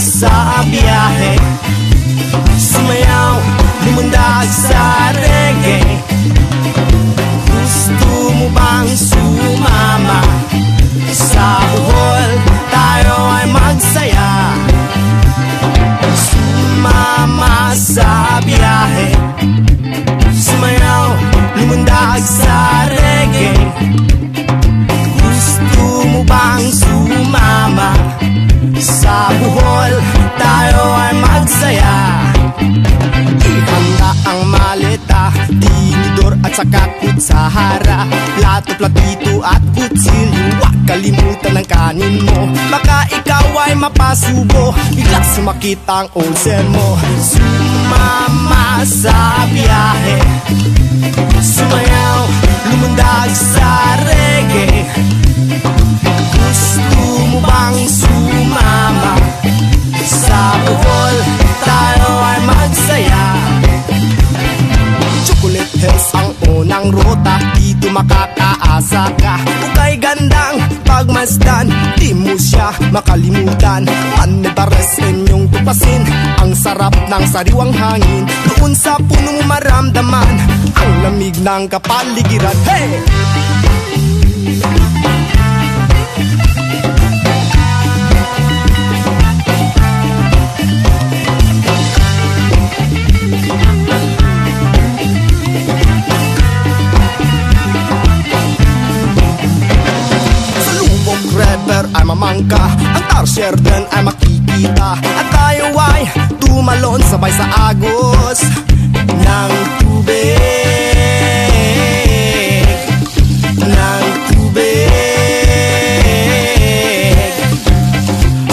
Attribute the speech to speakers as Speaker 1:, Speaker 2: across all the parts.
Speaker 1: sa biyahe. Sumayaw, lumanda sa reggae. Tinidor at kutsahara Plato, platito at kutsilyo Huwag kalimutan ng kanin mo. Baka ikaw ay mapasubo Bigla sumakit ang olsen mo. Sumama sa biyahe Sumayaw, lumundag sa reggae Ang unang ruta Dito makakaasa ka. Ukay gandang pagmasdan Di mo siya makalimutan. Mandares inyong tupasin Ang sarap ng sariwang hangin. Doon sa puno mo maramdaman Ang lamig ng kapaligiran. Hey! Mamangka Ang Tarsier din ay makikita. At tayo ay tumalon sabay sa agos Ng tubig. Ng tubig.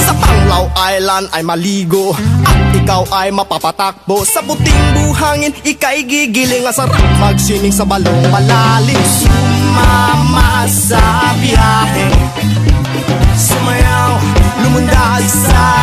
Speaker 1: Sa Panglao Island ay maligo ikaw ay mapapatakbo. Sa puting buhangin ika'y gigiling. Ang sarap magsining sa balong malalim. Sumama sa biyahe Sumayaw, lumundag sa reggae